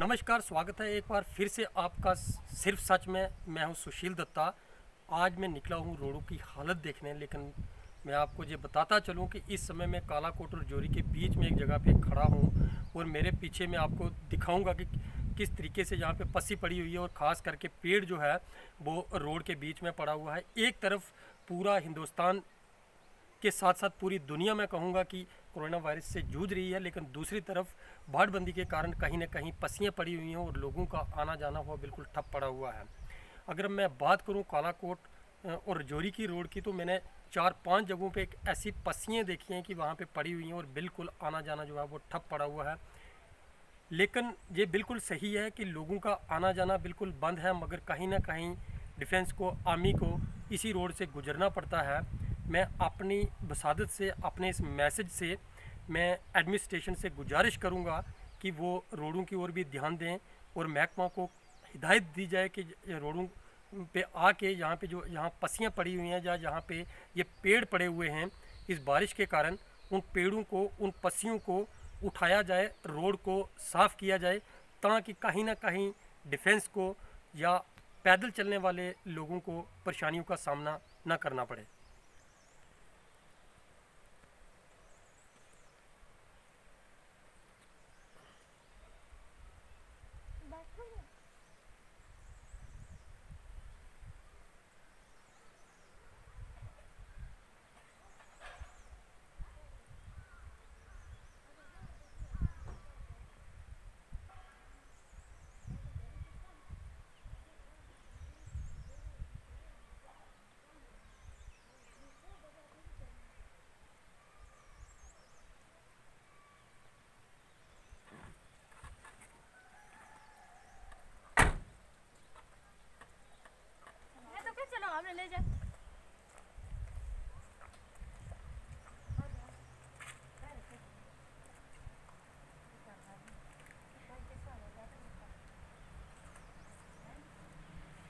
नमस्कार, स्वागत है एक बार फिर से आपका सिर्फ़ सच में। मैं हूँ सुशील दत्ता। आज मैं निकला हूँ रोडों की हालत देखने, लेकिन मैं आपको ये बताता चलूँ कि इस समय मैं कालाकोट और जोरी के बीच में एक जगह पे खड़ा हूँ और मेरे पीछे मैं आपको दिखाऊँगा कि किस तरीके से यहाँ पे पसी पड़ी हुई है और ख़ास करके पेड़ जो है, वो रोड के बीच में पड़ा हुआ है। एक तरफ़ पूरा हिंदुस्तान के साथ साथ पूरी दुनिया में कहूँगा कि कोरोना वायरस से जूझ रही है, लेकिन दूसरी तरफ़ बाढ़बंदी के कारण कहीं ना कहीं पसियाँ पड़ी हुई हैं और लोगों का आना जाना हुआ बिल्कुल ठप पड़ा हुआ है। अगर मैं बात करूँ कालाकोट और रजौरी की रोड की तो मैंने चार पाँच जगहों पे एक ऐसी पसियाँ देखी हैं कि वहाँ पे पड़ी हुई हैं और बिल्कुल आना जाना जो है वो ठप पड़ा हुआ है। लेकिन ये बिल्कुल सही है कि लोगों का आना जाना बिल्कुल बंद है, मगर कहीं ना कहीं डिफेंस को, आर्मी को इसी रोड से गुजरना पड़ता है। मैं अपनी वसादत से, अपने इस मैसेज से, मैं एडमिनिस्ट्रेशन से गुजारिश करूँगा कि वो रोडों की ओर भी ध्यान दें और महकमा को हिदायत दी जाए कि रोडों पे आके यहाँ पे जो, यहाँ पसियाँ पड़ी हुई हैं या जहाँ पे ये पेड़ पड़े हुए हैं, इस बारिश के कारण उन पेड़ों को, उन पसियों को उठाया जाए, रोड को साफ़ किया जाए, ताकि कहीं ना कहीं डिफेंस को या पैदल चलने वाले लोगों को परेशानियों का सामना न करना पड़े।